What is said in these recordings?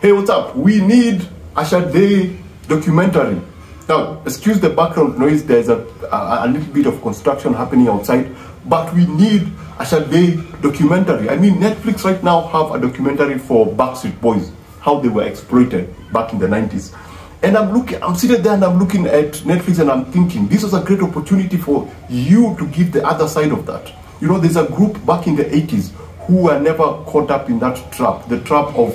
hey, what's up? We need a Sade documentary. Now, excuse the background noise, there's a, a, a little bit of construction happening outside, but we need a Sade documentary. I mean, Netflix right now have a documentary for Backstreet Boys, how they were exploited back in the 90s. And I'm looking, I'm sitting there and I'm looking at Netflix and I'm thinking, this was a great opportunity for you to give the other side of that. You know, there's a group back in the 80s who were never caught up in that trap, the trap of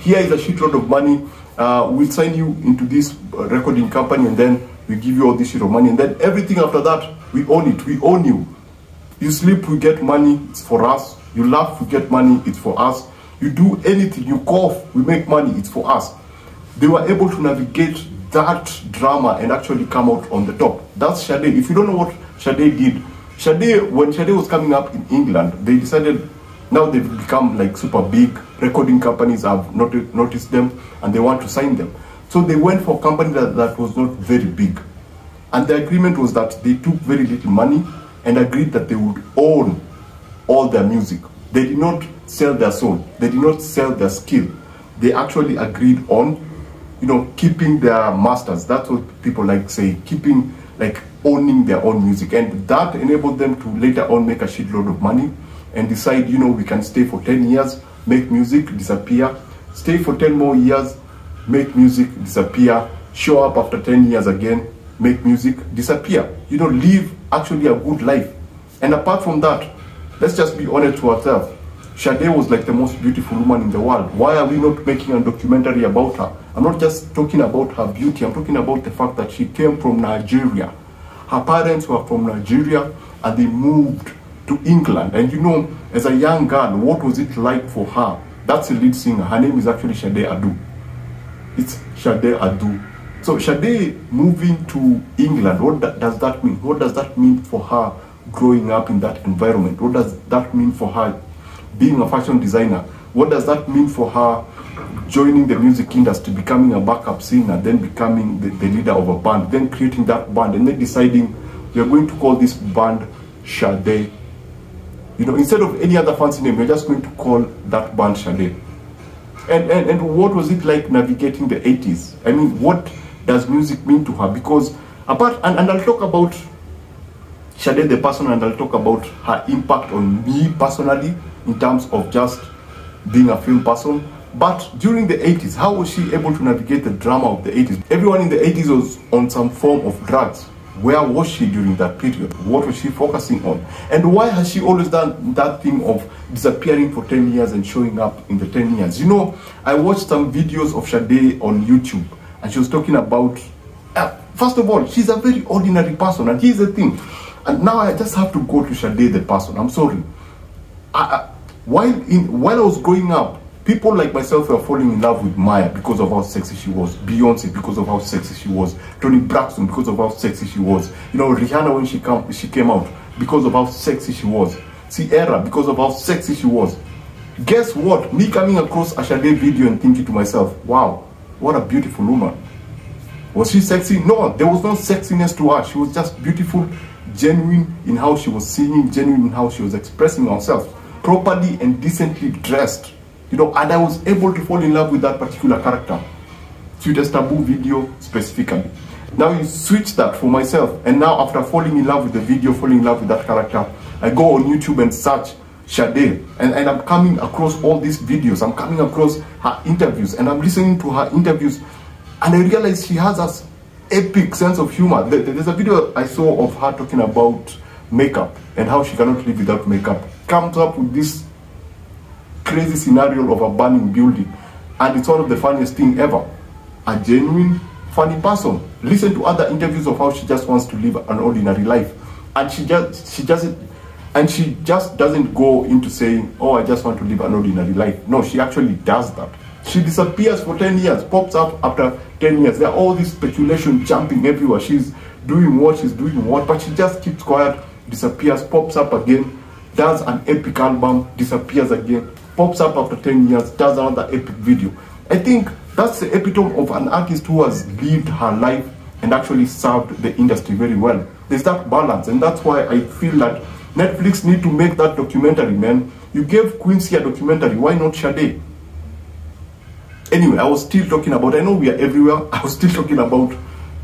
here is a shitload of money, uh, we'll sign you into this uh, recording company and then we give you all this shit of money and then everything after that, we own it, we own you. You sleep, we get money, it's for us. You laugh, we get money, it's for us. You do anything, you cough, we make money, it's for us. They were able to navigate that drama and actually come out on the top. That's Sade. If you don't know what Sade did, Sade, when Sade was coming up in England, they decided now they've become like super big. Recording companies have not- noticed them and they want to sign them. So they went for a company that, that was not very big. And the agreement was that they took very little money and agreed that they would own all their music. They did not sell their soul. They did not sell their skill. They actually agreed on, you know, keeping their masters. That's what people like say, keeping, like owning their own music. And that enabled them to later on make a shitload of money and decide, you know, we can stay for 10 years, make music, disappear, stay for 10 more years, make music, disappear, show up after 10 years again, make music, disappear. You know, live actually a good life. And apart from that, let's just be honest to ourselves. Sade was like the most beautiful woman in the world. Why are we not making a documentary about her? I'm not just talking about her beauty, I'm talking about the fact that she came from Nigeria. Her parents were from Nigeria and they moved to England. And you know, as a young girl, what was it like for her? That's the lead singer. Her name is actually Sade Adu. It's Sade Adu. So Sade moving to England, what does that mean? What does that mean for her growing up in that environment? What does that mean for her being a fashion designer? What does that mean for her joining the music industry, becoming a backup singer, then becoming the, the leader of a band, then creating that band, and then deciding are going to call this band Sade. You know, instead of any other fancy name, we're just going to call that band Sade. And, and, and what was it like navigating the 80s? I mean, what does music mean to her? Because apart, and, and I'll talk about Sade the person and I'll talk about her impact on me personally in terms of just being a film person. But during the 80s, how was she able to navigate the drama of the 80s? Everyone in the 80s was on some form of drugs. Where was she during that period? What was she focusing on? And why has she always done that thing of disappearing for 10 years and showing up in the 10 years? You know, I watched some videos of Sade on YouTube and she was talking about, uh, first of all, she's a very ordinary person. And here's the thing, and now I just have to go to Sade the person. I'm sorry. I, I, while in while I was growing up, people like myself were falling in love with Mya because of how sexy she was, Beyonce because of how sexy she was, Toni Braxton because of how sexy she was, you know Rihanna when she come she came out because of how sexy she was, Ciara because of how sexy she was. Guess what? Me coming across a Sade video and thinking to myself, wow, what a beautiful woman. Was she sexy? No, there was no sexiness to her. She was just beautiful, genuine in how she was singing, genuine in how she was expressing herself, properly and decently dressed. You know, and I was able to fall in love with that particular character. Sweetest Taboo video specifically. Now you switch that for myself, and now after falling in love with the video, falling in love with that character, I go on YouTube and search Sade, and, and I'm coming across all these videos. I'm coming across her interviews, and I'm listening to her interviews, and I realize she has this epic sense of humor. There's a video I saw of her talking about makeup and how she cannot live without makeup. Comes up with this crazy scenario of a burning building, and it's one of the funniest thing ever. A genuine, funny person. Listen to other interviews of how she just wants to live an ordinary life, and she just she doesn't, and she just doesn't go into saying, "Oh, I just want to live an ordinary life." No, she actually does that. She disappears for 10 years, pops up after 10 years. There are all this speculation jumping everywhere. She's doing what, she's doing what, but she just keeps quiet, disappears, pops up again, does an epic album, disappears again, pops up after 10 years, does another epic video. I think that's the epitome of an artist who has lived her life and actually served the industry very well. There's that balance, and that's why I feel that Netflix need to make that documentary, man. You gave Quincy a documentary, why not Sade? anyway, I was still talking about, I know we are everywhere, I was still talking about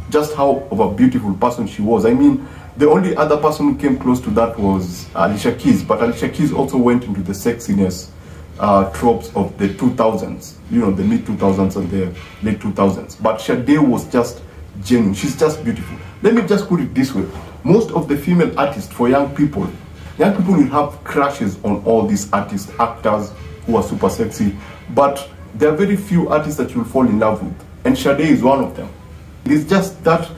just how of a beautiful person she was. I mean, the only other person who came close to that was Alicia Keys, but Alicia Keys also went into the sexiness uh, tropes of the 2000s, you know, the mid 2000s and the late 2000s. But Sade was just genuine. She's just beautiful. Let me just put it this way. Most of the female artists for young people, young people will have crushes on all these artists, actors who are super sexy, but there are very few artists that you'll fall in love with. And Sade is one of them. It's just that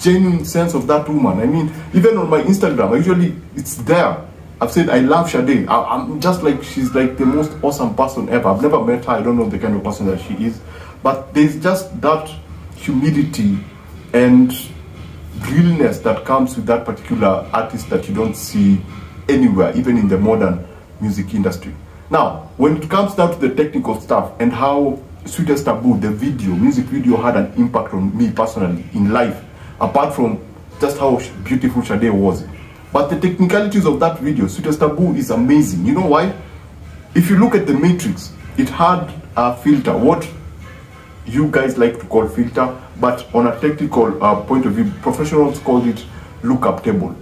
genuine sense of that woman. I mean, even on my Instagram, I usually, it's there. I've said I love Sade. I, am just like, she's like the most awesome person ever. I've never met her. I don't know the kind of person that she is. But there's just that humility and realness that comes with that particular artist that you don't see anywhere, even in the modern music industry. Now, when it comes down to the technical stuff and how Sweetest Taboo, the video, music video had an impact on me personally in life, apart from just how beautiful Sade was. But the technicalities of that video, Sweetest Taboo, is amazing. You know why? If you look at the Matrix, it had a filter, what you guys like to call filter, but on a technical uh, point of view, professionals call it lookup table,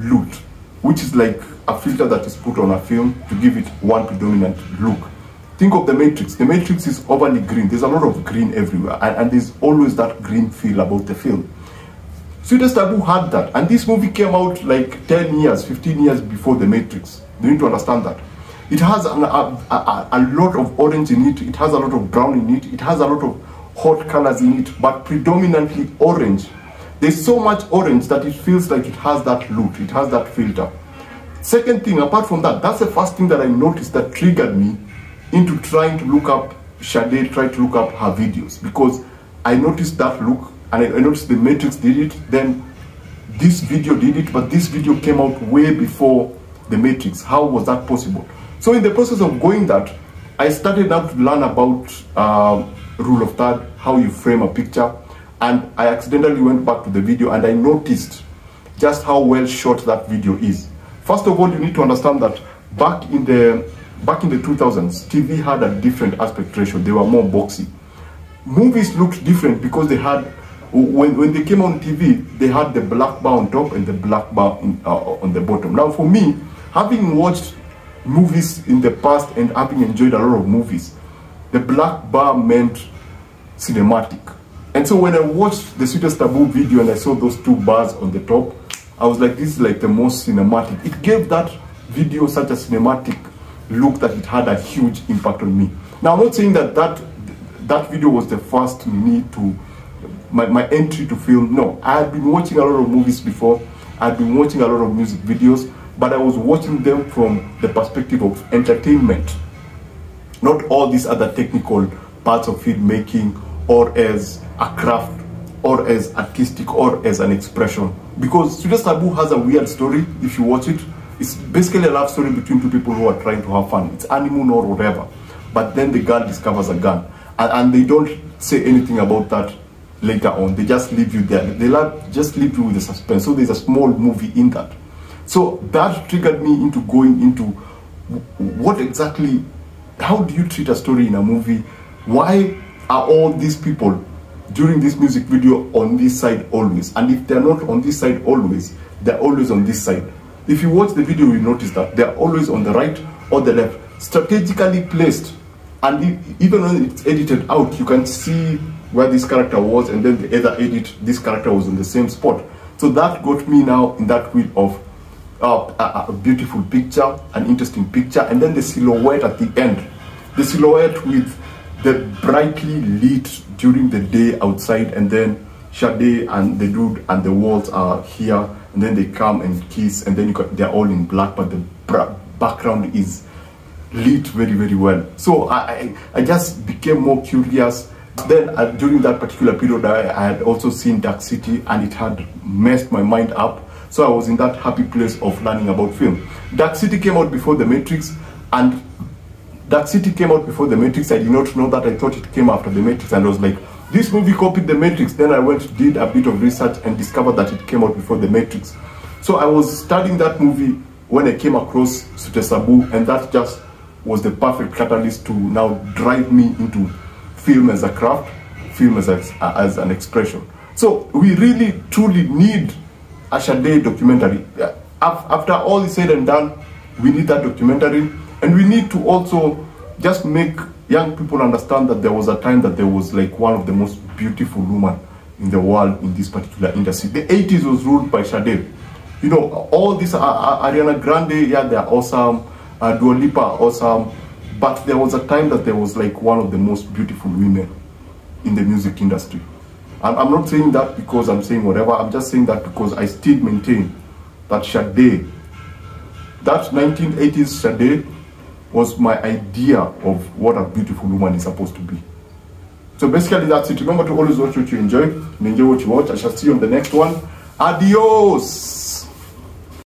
LUT, which is like a filter that is put on a film to give it one predominant look. Think of the Matrix. The Matrix is overly green. There's a lot of green everywhere, and, and there's always that green feel about the film. Sweetest Taboo had that, and this movie came out like 10 years, 15 years before The Matrix. You need to understand that. It has an, a, a, a lot of orange in it, it has a lot of brown in it, it has a lot of hot colors in it, but predominantly orange. There's so much orange that it feels like it has that look, it has that filter. Second thing, apart from that, that's the first thing that I noticed that triggered me into trying to look up Sade, try to look up her videos because I noticed that look and I, noticed the Matrix did it, then this video did it, but this video came out way before the Matrix. How was that possible? So in the process of going that, I started now to learn about uh, rule of third, how you frame a picture, and I accidentally went back to the video and I noticed just how well shot that video is. First of all, you need to understand that back in the back in the 2000s, TV had a different aspect ratio. They were more boxy. Movies looked different because they had, when, when they came on TV, they had the black bar on top and the black bar in, uh, on the bottom. Now for me, having watched movies in the past and having enjoyed a lot of movies, the black bar meant cinematic. And so when I watched the Sweetest Taboo video and I saw those two bars on the top, I was like, this is like the most cinematic. It gave that video such a cinematic look that it had a huge impact on me. Now, I'm not saying that that, that video was the first me to, my, my entry to film. No, I had been watching a lot of movies before. I had been watching a lot of music videos, but I was watching them from the perspective of entertainment. Not all these other technical parts of filmmaking or as a craft or as artistic or as an expression. Because Sweetest Taboo has a weird story if you watch it. It's basically a love story between two people who are trying to have fun. It's honeymoon or whatever. But then the girl discovers a gun. And, and they don't say anything about that later on. They just leave you there. They just leave you with the suspense. So there's a small movie in that. So that triggered me into going into what exactly, how do you treat a story in a movie? Why are all these people during this music video on this side always? And if they're not on this side always, they're always on this side. If you watch the video, you notice that they're always on the right or the left, strategically placed. And even when it's edited out, you can see where this character was and then the other edit, this character was in the same spot. So that got me now in that wheel of uh, a, a beautiful picture, an interesting picture, and then the silhouette at the end. The silhouette with the brightly lit during the day outside and then Sade and the dude and the walls are here and then they come and kiss and then got, they're all in black but the background is lit very very well so I, I just became more curious then uh, during that particular period I, I had also seen Dark City and it had messed my mind up so I was in that happy place of learning about film Dark City came out before The Matrix and Dark City came out before The Matrix I did not know that I thought it came after The Matrix and I was like this movie copied The Matrix. Then I went, did a bit of research and discovered that it came out before The Matrix. So I was studying that movie when I came across Taboo and that just was the perfect catalyst to now drive me into film as a craft, film as, as an expression. So we really truly need a Sade documentary. After all is said and done, we need that documentary, and we need to also just make young people understand that there was a time that there was like one of the most beautiful women in the world in this particular industry. The 80s was ruled by Sade. You know, all these uh, uh, Ariana Grande, yeah, they're awesome. Uh, Dua Lipa, awesome. But there was a time that there was like one of the most beautiful women in the music industry. I'm, I'm not saying that because I'm saying whatever. I'm just saying that because I still maintain that Sade, that 1980s Sade, was my idea of what a beautiful woman is supposed to be. So basically that's it. Remember to always watch what you enjoy and enjoy what you watch. I shall see you on the next one. Adios!